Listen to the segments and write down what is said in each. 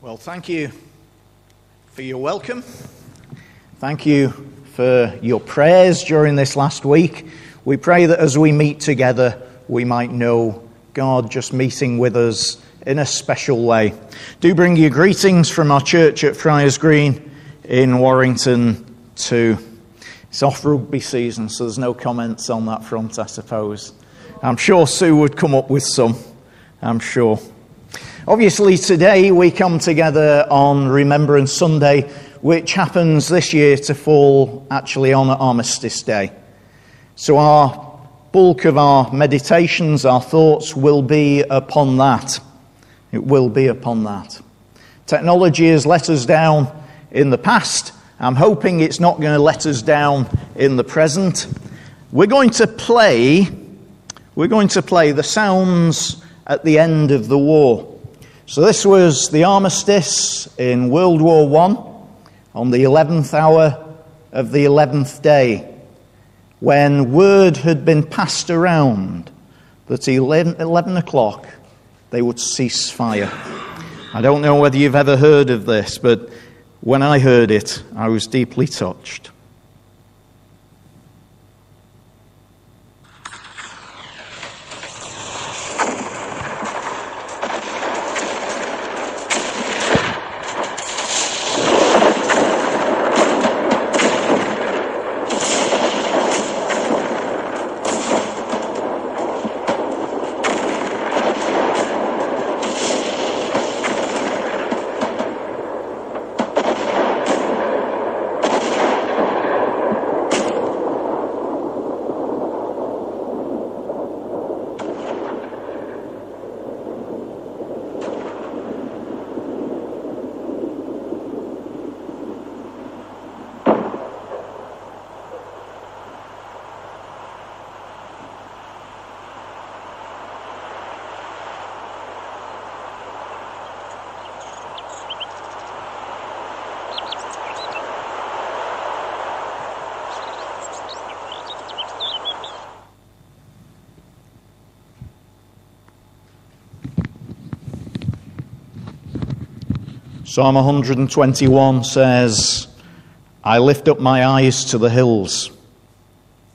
Well, thank you for your welcome. Thank you for your prayers during this last week. We pray that as we meet together, we might know God just meeting with us in a special way. Do bring your greetings from our church at Friars Green in Warrington too. It's off rugby season, so there's no comments on that front, I suppose. I'm sure Sue would come up with some. I'm sure. Obviously, today we come together on Remembrance Sunday, which happens this year to fall actually on Armistice Day. So, our bulk of our meditations, our thoughts will be upon that. It will be upon that. Technology has let us down in the past. I'm hoping it's not going to let us down in the present. We're going to play, we're going to play the sounds at the end of the war. So, this was the armistice in World War I on the 11th hour of the 11th day, when word had been passed around that 11, 11 o'clock they would cease fire. I don't know whether you've ever heard of this, but when I heard it, I was deeply touched. Psalm 121 says, I lift up my eyes to the hills.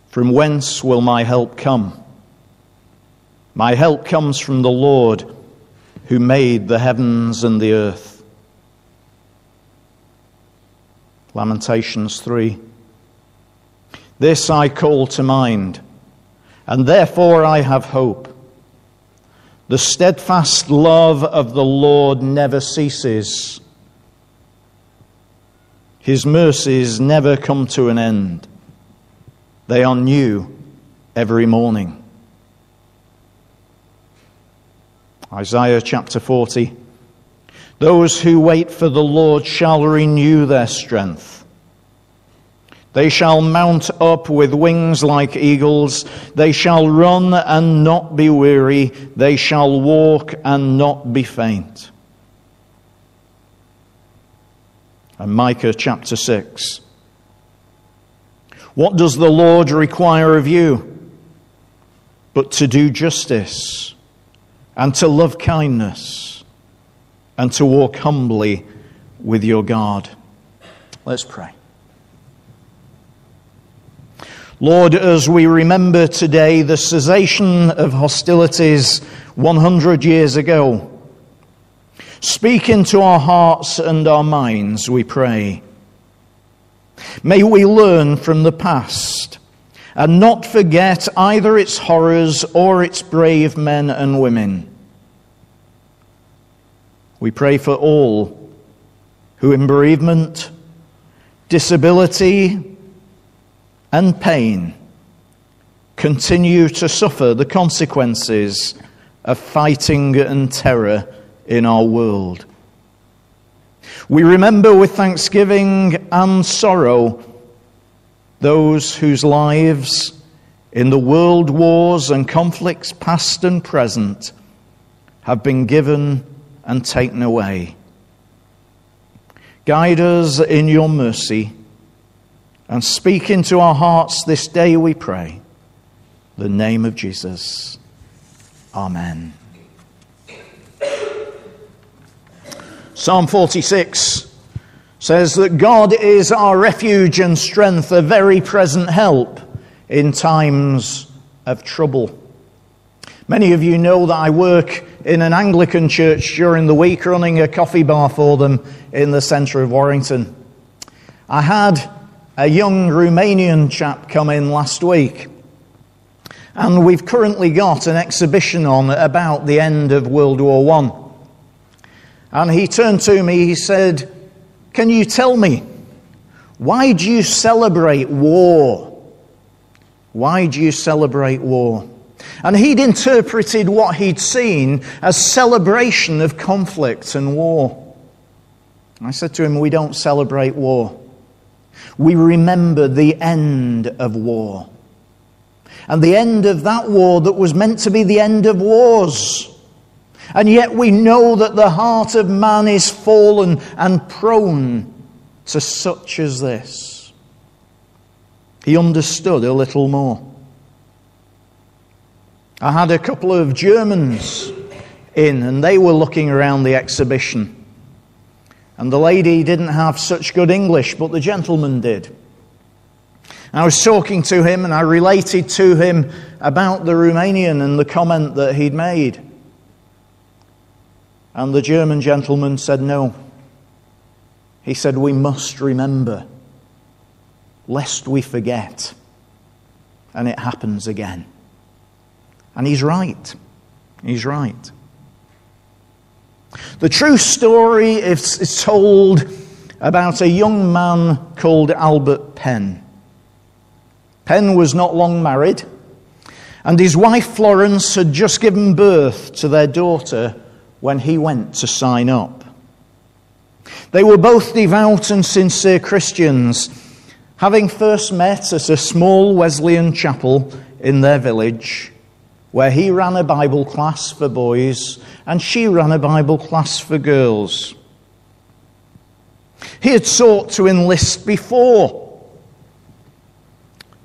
From whence will my help come? My help comes from the Lord who made the heavens and the earth. Lamentations 3. This I call to mind, and therefore I have hope. The steadfast love of the Lord never ceases. His mercies never come to an end, they are new every morning. Isaiah chapter 40. Those who wait for the Lord shall renew their strength. They shall mount up with wings like eagles. They shall run and not be weary. They shall walk and not be faint. And Micah chapter 6. What does the Lord require of you? But to do justice and to love kindness and to walk humbly with your God. Let's pray. Lord, as we remember today the cessation of hostilities 100 years ago, Speak into our hearts and our minds, we pray. May we learn from the past and not forget either its horrors or its brave men and women. We pray for all who, in bereavement, disability, and pain, continue to suffer the consequences of fighting and terror in our world. We remember with thanksgiving and sorrow those whose lives in the world wars and conflicts past and present have been given and taken away. Guide us in your mercy and speak into our hearts this day, we pray. The name of Jesus. Amen. Psalm 46 says that God is our refuge and strength, a very present help in times of trouble. Many of you know that I work in an Anglican church during the week, running a coffee bar for them in the centre of Warrington. I had a young Romanian chap come in last week, and we've currently got an exhibition on about the end of World War I. And he turned to me, he said, Can you tell me, why do you celebrate war? Why do you celebrate war? And he'd interpreted what he'd seen as celebration of conflict and war. I said to him, We don't celebrate war. We remember the end of war. And the end of that war that was meant to be the end of wars. And yet we know that the heart of man is fallen and prone to such as this. He understood a little more. I had a couple of Germans in, and they were looking around the exhibition. And the lady didn't have such good English, but the gentleman did. I was talking to him, and I related to him about the Romanian and the comment that he'd made. And the German gentleman said, No. He said, We must remember, lest we forget. And it happens again. And he's right. He's right. The true story is, told about a young man called Albert Penn. Penn was not long married, and his wife Florence had just given birth to their daughter when he went to sign up. They were both devout and sincere Christians, having first met at a small Wesleyan chapel in their village where he ran a Bible class for boys and she ran a Bible class for girls. He had sought to enlist before,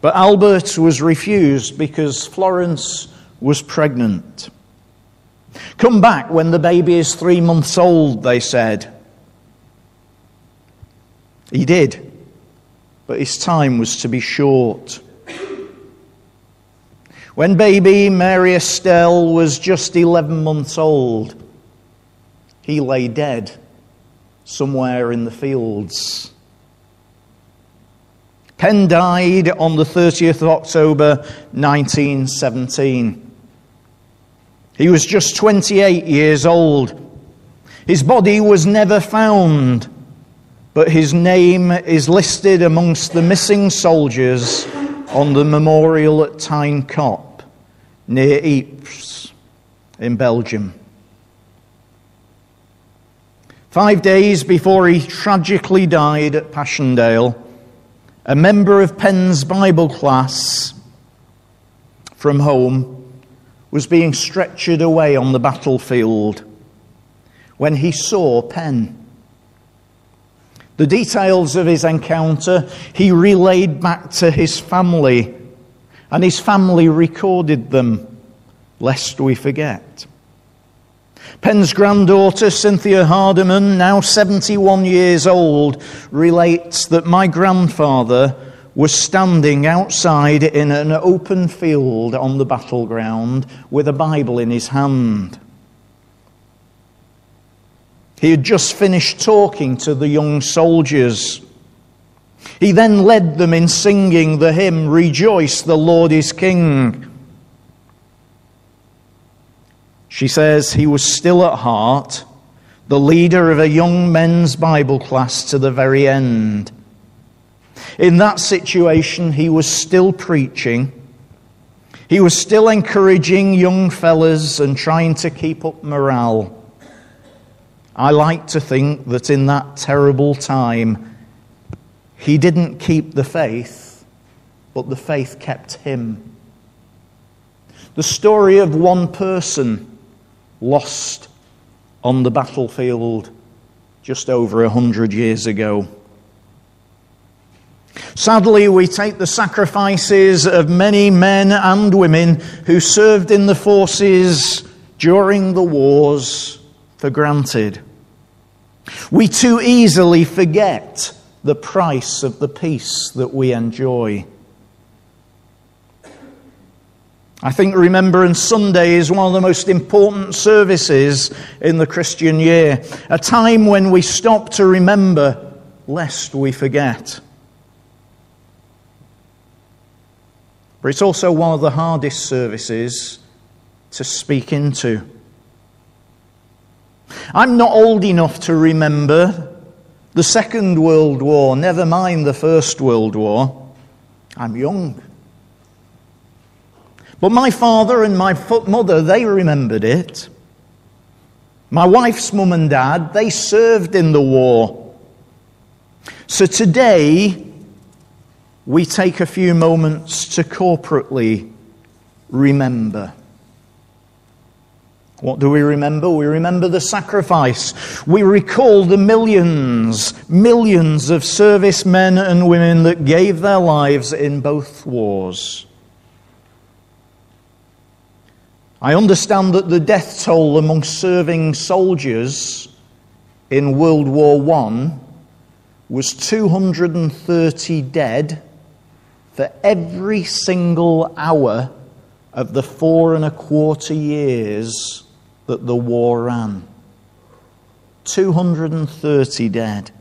but Albert was refused because Florence was pregnant. Come back when the baby is three months old, they said. He did, but his time was to be short. When baby Mary Estelle was just 11 months old, he lay dead somewhere in the fields. Penn died on the 30th of October 1917. He was just 28 years old. His body was never found, but his name is listed amongst the missing soldiers on the memorial at Tyne Cot near Ypres in Belgium. Five days before he tragically died at Passchendaele, a member of Penn's Bible class from home was being stretchered away on the battlefield when he saw Penn. The details of his encounter he relayed back to his family and his family recorded them, lest we forget. Penn's granddaughter, Cynthia Hardiman, now 71 years old, relates that my grandfather was standing outside in an open field on the battleground with a Bible in his hand. He had just finished talking to the young soldiers he then led them in singing the hymn, Rejoice, the Lord is King. She says he was still at heart the leader of a young men's Bible class to the very end. In that situation, he was still preaching. He was still encouraging young fellas and trying to keep up morale. I like to think that in that terrible time, he didn't keep the faith, but the faith kept him. The story of one person lost on the battlefield just over a hundred years ago. Sadly, we take the sacrifices of many men and women who served in the forces during the wars for granted. We too easily forget the price of the peace that we enjoy. I think Remembrance Sunday is one of the most important services in the Christian year, a time when we stop to remember lest we forget. But it's also one of the hardest services to speak into. I'm not old enough to remember the Second World War, never mind the First World War. I'm young. But my father and my mother, they remembered it. My wife's mum and dad, they served in the war. So today, we take a few moments to corporately remember. What do we remember? We remember the sacrifice. We recall the millions, millions of servicemen and women that gave their lives in both wars. I understand that the death toll among serving soldiers in World War I was 230 dead for every single hour of the four and a quarter years that the war ran. 230 dead.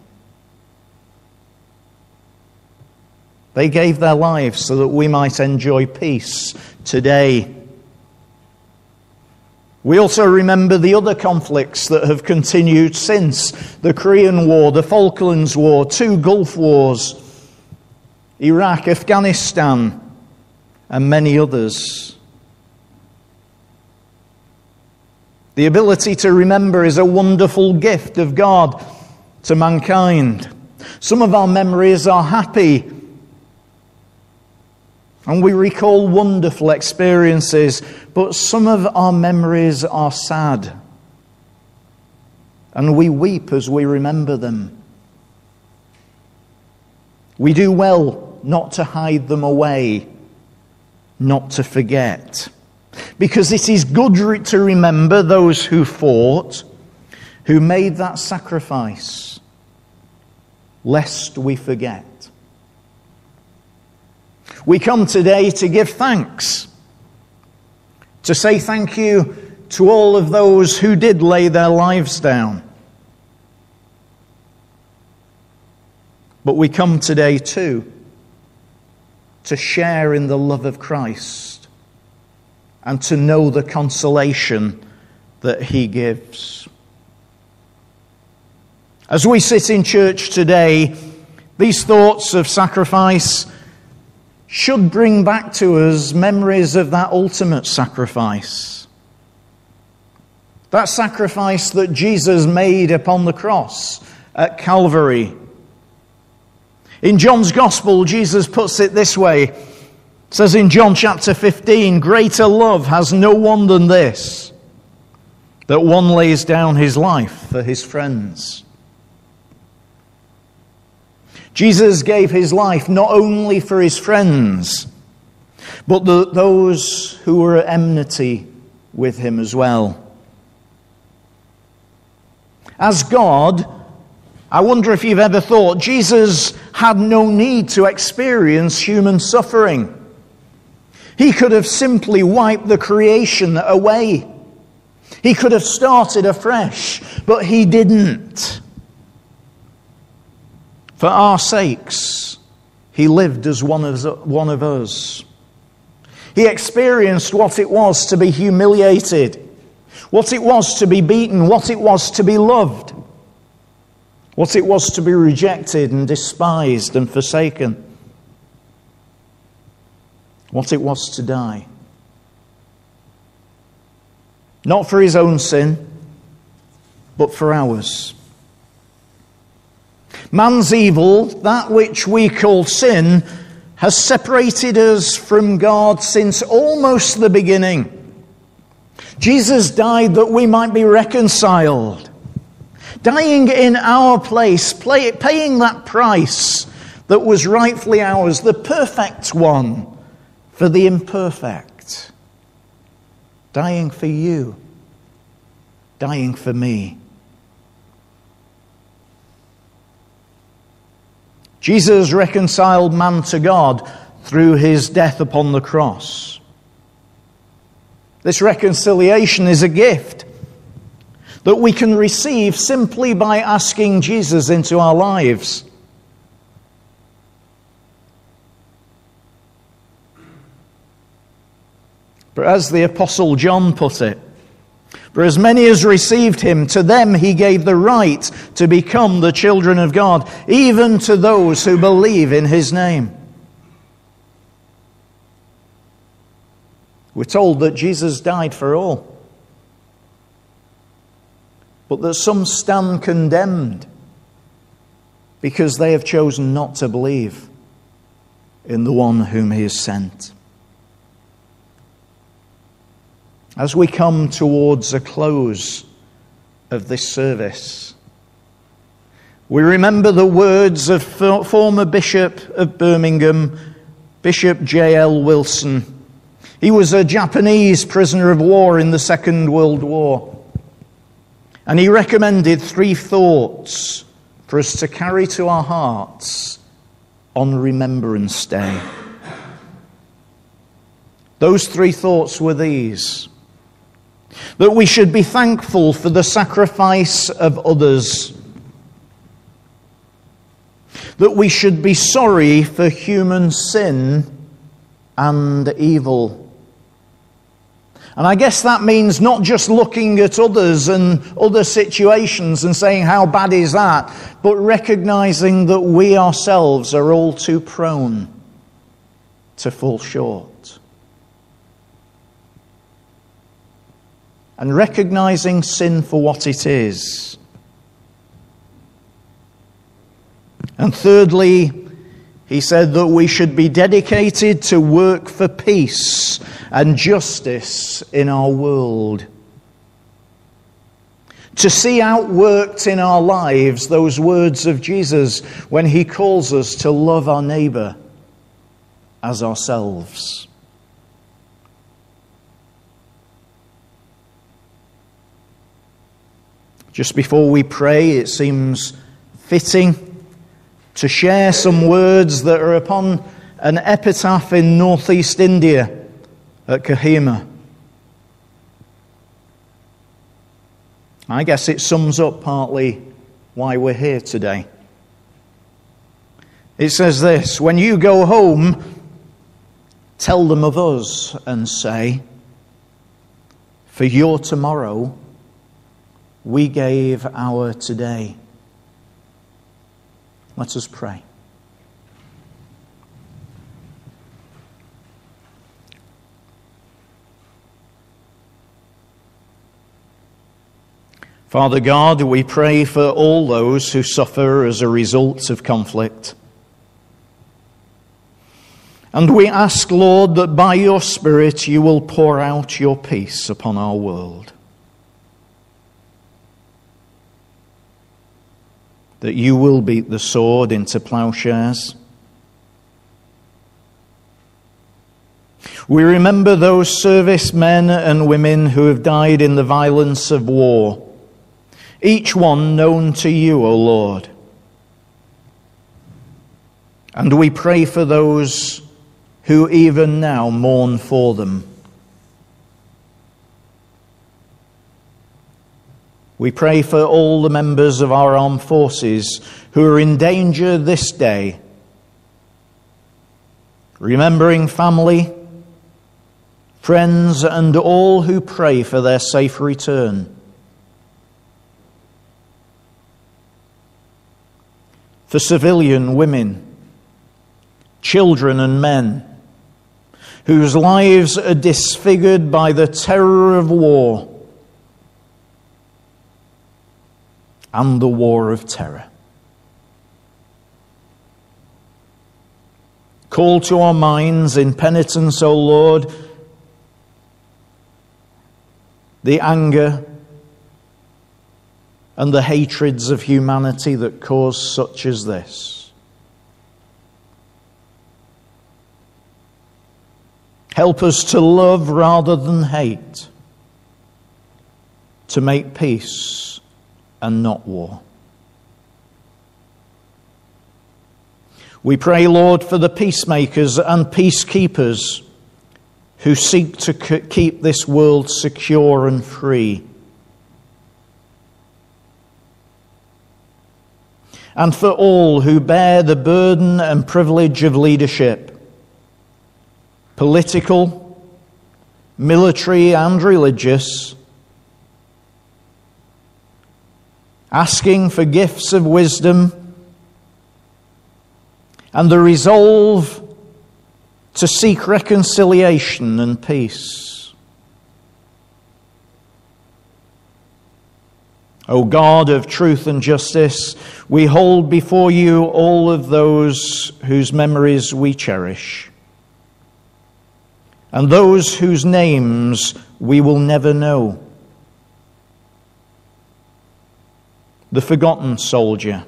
They gave their lives so that we might enjoy peace today. We also remember the other conflicts that have continued since the Korean War, the Falklands War, two Gulf Wars, Iraq, Afghanistan, and many others. The ability to remember is a wonderful gift of God to mankind. Some of our memories are happy, and we recall wonderful experiences, but some of our memories are sad, and we weep as we remember them. We do well not to hide them away, not to forget because it is good to remember those who fought, who made that sacrifice, lest we forget. We come today to give thanks, to say thank you to all of those who did lay their lives down. But we come today too to share in the love of Christ and to know the consolation that He gives. As we sit in church today, these thoughts of sacrifice should bring back to us memories of that ultimate sacrifice. That sacrifice that Jesus made upon the cross at Calvary. In John's Gospel, Jesus puts it this way it says in John chapter 15, greater love has no one than this, that one lays down his life for his friends. Jesus gave his life not only for his friends, but the, those who were at enmity with him as well. As God, I wonder if you've ever thought Jesus had no need to experience human suffering. He could have simply wiped the creation away. He could have started afresh, but he didn't. For our sakes, he lived as one of, one of us. He experienced what it was to be humiliated, what it was to be beaten, what it was to be loved, what it was to be rejected and despised and forsaken what it was to die. Not for his own sin, but for ours. Man's evil, that which we call sin, has separated us from God since almost the beginning. Jesus died that we might be reconciled, dying in our place, play, paying that price that was rightfully ours, the perfect one for the imperfect, dying for you, dying for me. Jesus reconciled man to God through his death upon the cross. This reconciliation is a gift that we can receive simply by asking Jesus into our lives. But as the Apostle John put it, for as many as received him, to them he gave the right to become the children of God, even to those who believe in his name. We're told that Jesus died for all, but that some stand condemned because they have chosen not to believe in the one whom he has sent. As we come towards a close of this service, we remember the words of former Bishop of Birmingham, Bishop J.L. Wilson. He was a Japanese prisoner of war in the Second World War. And he recommended three thoughts for us to carry to our hearts on Remembrance Day. Those three thoughts were these that we should be thankful for the sacrifice of others, that we should be sorry for human sin and evil. And I guess that means not just looking at others and other situations and saying, How bad is that? but recognizing that we ourselves are all too prone to fall short. and recognizing sin for what it is. And thirdly, he said that we should be dedicated to work for peace and justice in our world. To see outworked in our lives those words of Jesus when he calls us to love our neighbor as ourselves. Just before we pray, it seems fitting to share some words that are upon an epitaph in northeast India at Kohima. I guess it sums up partly why we're here today. It says this When you go home, tell them of us and say, For your tomorrow we gave our today. Let us pray. Father God, we pray for all those who suffer as a result of conflict. And we ask, Lord, that by your Spirit you will pour out your peace upon our world. That you will beat the sword into plowshares. We remember those servicemen and women who have died in the violence of war, each one known to you, O Lord. And we pray for those who even now mourn for them. We pray for all the members of our armed forces who are in danger this day, remembering family, friends, and all who pray for their safe return. For civilian women, children, and men whose lives are disfigured by the terror of war and the war of terror. Call to our minds in penitence, O Lord, the anger and the hatreds of humanity that cause such as this. Help us to love rather than hate, to make peace and not war. We pray, Lord, for the peacemakers and peacekeepers who seek to keep this world secure and free. And for all who bear the burden and privilege of leadership, political, military, and religious, asking for gifts of wisdom and the resolve to seek reconciliation and peace. O God of truth and justice, we hold before you all of those whose memories we cherish, and those whose names we will never know. The forgotten soldier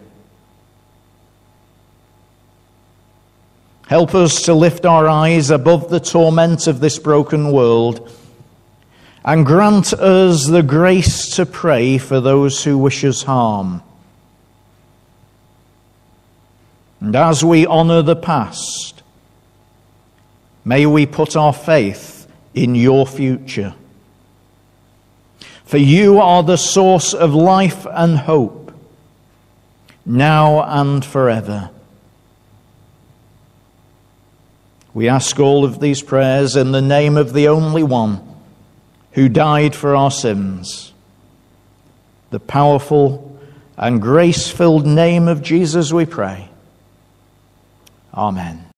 Help us to lift our eyes above the torment of this broken world and grant us the grace to pray for those who wish us harm. And as we honour the past, may we put our faith in your future. For you are the source of life and hope, now and forever. We ask all of these prayers in the name of the only one who died for our sins, the powerful and grace filled name of Jesus, we pray. Amen.